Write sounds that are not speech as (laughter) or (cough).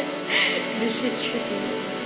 (laughs) Déchet de